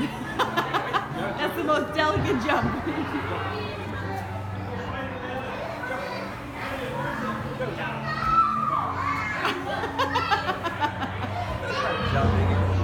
That's the most delicate jump. Jumping